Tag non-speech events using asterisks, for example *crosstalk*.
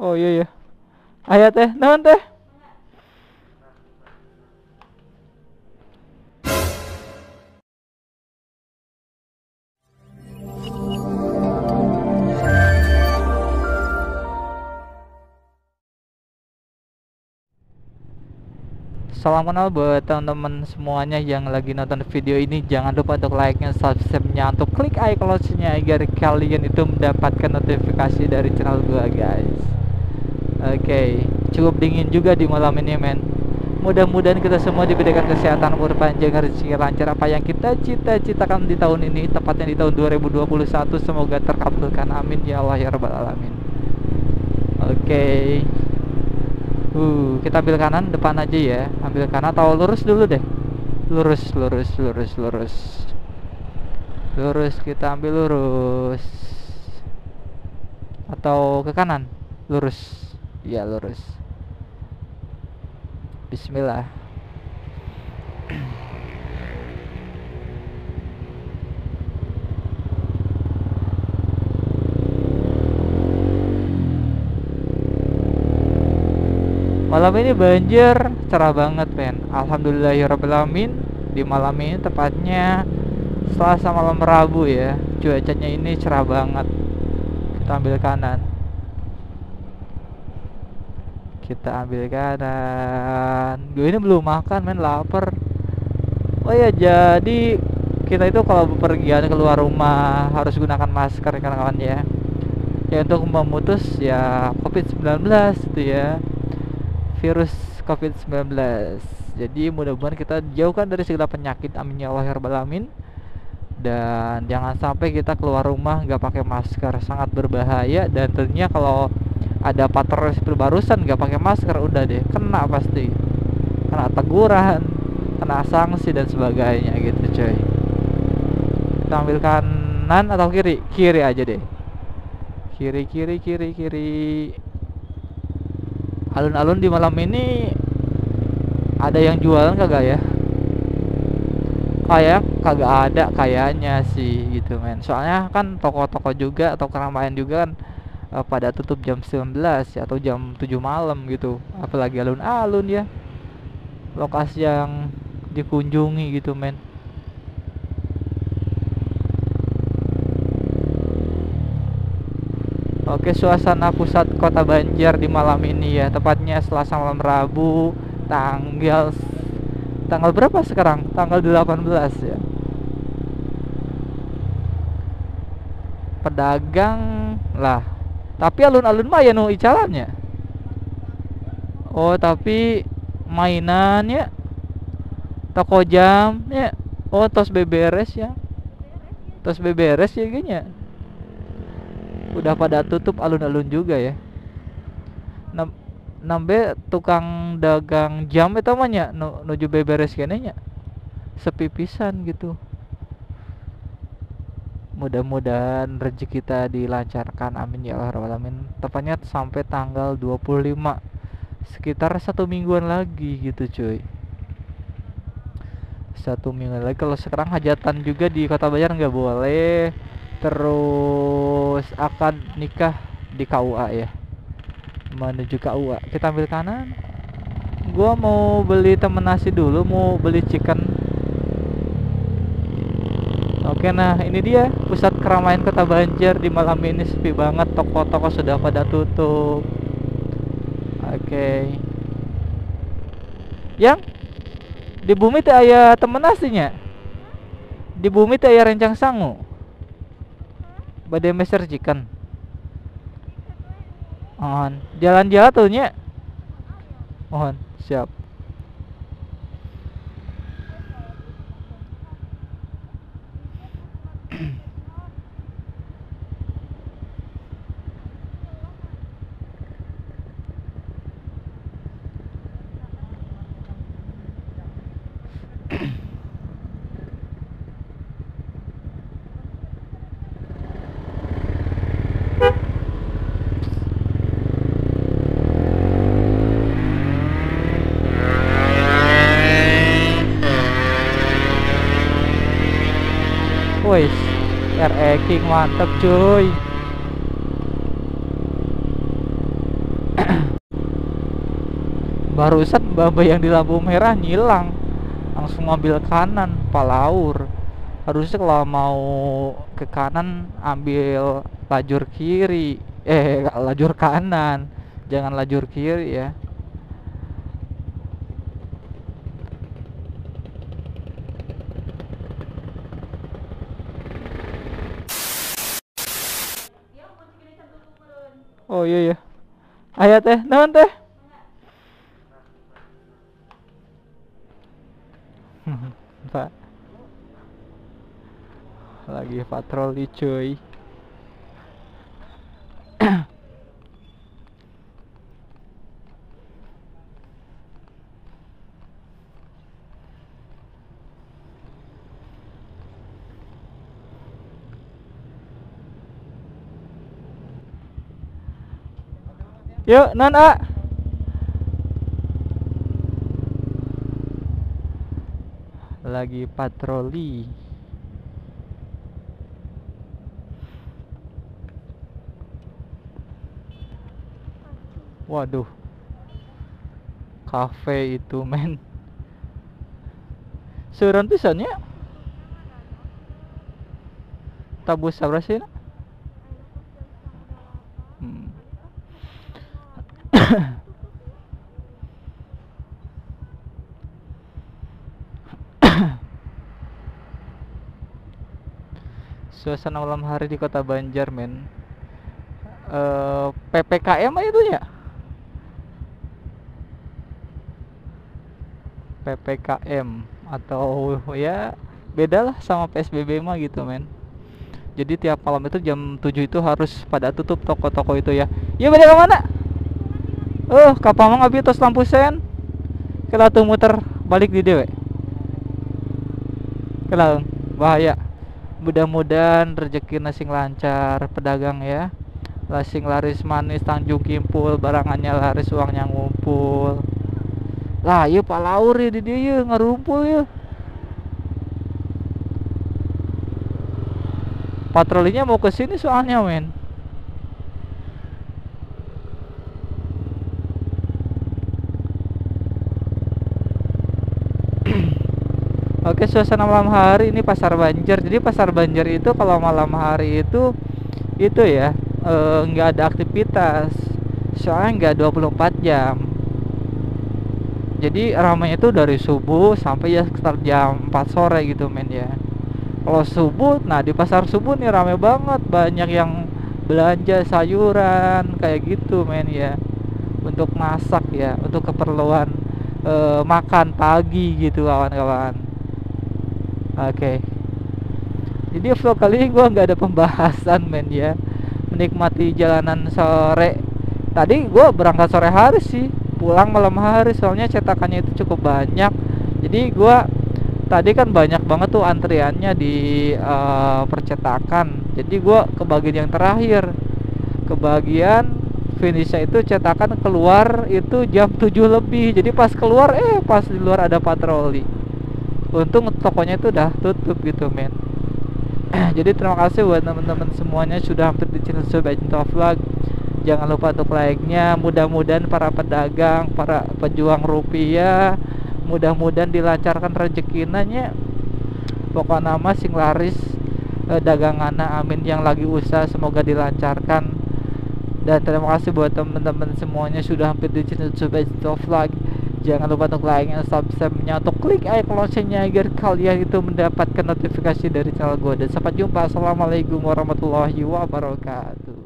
Oh iya ya. Ayah teh, naon teh? Salam kenal buat teman-teman semuanya yang lagi nonton video ini Jangan lupa untuk like-nya, subscribe-nya, untuk klik icon-nya Agar kalian itu mendapatkan notifikasi dari channel gua guys Oke, cukup dingin juga di malam ini men Mudah-mudahan kita semua diberikan kesehatan umur panjang rezeki lancar apa yang kita cita-citakan di tahun ini tepatnya di tahun 2021 semoga terkabulkan amin ya Allah ya rabbal alamin. Oke. Uh, kita ambil kanan depan aja ya. Ambil kanan atau lurus dulu deh. Lurus, lurus, lurus, lurus. Lurus kita ambil lurus. Atau ke kanan? Lurus. Ya, lurus. Bismillah. Malam ini banjir cerah banget men. Alhamdulillahirrahmanirrahim Di malam ini tepatnya Selasa malam Rabu ya. Cuacanya ini cerah banget. Kita ambil kanan Kita ambil kanan Gue ini belum makan men lapar Oh ya jadi Kita itu kalau bepergian keluar rumah Harus gunakan masker ya kawan-kawan ya Ya untuk memutus ya COVID-19 itu ya virus COVID-19. Jadi mudah-mudahan kita jauhkan dari segala penyakit. Amin ya Allah ya rabbal alamin. Dan jangan sampai kita keluar rumah nggak pakai masker, sangat berbahaya. Dan tentunya kalau ada patroli barusan nggak pakai masker, udah deh kena pasti, kena teguran, kena sanksi dan sebagainya gitu coy. Kita ambil kanan atau kiri? Kiri aja deh. Kiri, kiri, kiri, kiri alun-alun di malam ini ada yang jualan kagak ya kayak kagak ada kayaknya sih gitu men soalnya kan toko-toko juga atau keramaian juga kan uh, pada tutup jam 19 ya, atau jam 7 malam gitu. Apalagi alun-alun ya. Lokasi yang dikunjungi gitu men. Oke suasana pusat kota Banjar di malam ini ya. Tepatnya selasa malam Rabu Tanggal Tanggal berapa sekarang? Tanggal 18 ya. Pedagang lah Tapi alun-alun mah ya nu icalannya. Oh tapi mainannya Toko jam ya Oh tos beberes ya. Tos beberes ya kayaknya udah pada tutup alun-alun juga ya. Nambe tukang dagang jam itu namanya nu, nuju beberes kene sepi pisan gitu mudah-mudahan rezeki kita dilancarkan. Amin ya Allah alamin. Tepatnya sampai tanggal 25 sekitar satu mingguan lagi gitu cuy. Satu minggu lagi. Kalau sekarang hajatan juga di kota Banjar nggak boleh. Terus akan nikah di KUA ya. Menuju KUA kita ambil kanan. Gua mau beli temen nasi dulu mau beli chicken oke nah ini dia pusat keramaian kota Banjar di malam ini. Sepi banget toko-toko sudah pada tutup. Oke. Yang di bumi teh ayah temen nasinya di bumi teh ayah rencang sangu? Badai meser chicken mohon. Jalan-jalan tuh nya mohon siap Wih, RE King mantep cuy. *coughs* Barusan Baba yang di lampu merah nyilang. Langsung ambil kanan, palaur. Harusnya kalau mau ke kanan ambil lajur kiri. Eh, *laughs* lajur kanan. Jangan lajur kiri ya. Oh iya ya. Ayah teh, naon teh? *laughs* Pak. Lagi patroli cuy. *clears throat* Yuk, non A. Lagi patroli. Waduh. Cafe itu, men. Seuran pisannya. Tabus sabra sih? Hmm. Suasana malam hari di kota Banjar, men. Eh, PPKM itu ya? PPKM atau ya beda lah sama PSBB mah gitu, men. Jadi tiap malam itu jam 7 itu harus pada tutup toko-toko itu ya. Iya beda ke mana? Eh, kapal mah ngabi tos lampu sen. Kela tuh muter balik di dewe. Kela bahaya. Mudah-mudahan rezeki nasing lancar pedagang ya. Lasing laris manis Tanjung Kimpul barangannya laris uangnya ngumpul. Lah, iya Pak Laur ya di dia ya ngarumpul ya. Patrolinya mau ke sini soalnya, men. Oke, suasana malam hari ini pasar Banjar. Jadi pasar Banjar itu kalau malam hari itu itu ya eh, nggak ada aktivitas. Soalnya nggak 24 jam. Jadi ramainya itu dari subuh sampai ya sekitar jam 4 sore gitu men ya. Kalau subuh, nah di pasar subuh nih rame banget, banyak yang belanja sayuran kayak gitu men ya. Untuk masak ya, untuk keperluan eh, makan pagi gitu kawan-kawan. Oke. Jadi vlog kali ini gue nggak ada pembahasan men ya. Menikmati jalanan sore. Tadi gue berangkat sore hari sih, pulang malam hari soalnya cetakannya itu cukup banyak. Jadi gue tadi kan banyak banget tuh antriannya di uh, percetakan. Jadi gue ke bagian yang terakhir. Ke bagian finishnya itu cetakan keluar itu jam 7 lebih. Jadi pas keluar eh pas di luar ada patroli untung tokonya itu udah tutup gitu men. *clears throat* Jadi terima kasih buat teman-teman semuanya sudah hampir di channel Sobat Cinta Vlog. Jangan lupa untuk like-nya. Mudah-mudahan para pedagang para pejuang rupiah mudah-mudahan dilancarkan rezekinanya pokoknya nama sing laris eh, dagangannya amin yang lagi usaha semoga dilancarkan. Dan terima kasih buat teman-teman semuanya sudah hampir di channel Sobat Cinta Vlog Jangan lupa untuk like dan subscribe-nya Untuk klik icon loncengnya Agar kalian itu mendapatkan notifikasi dari channel gue Dan sampai jumpa. Assalamualaikum warahmatullahi wabarakatuh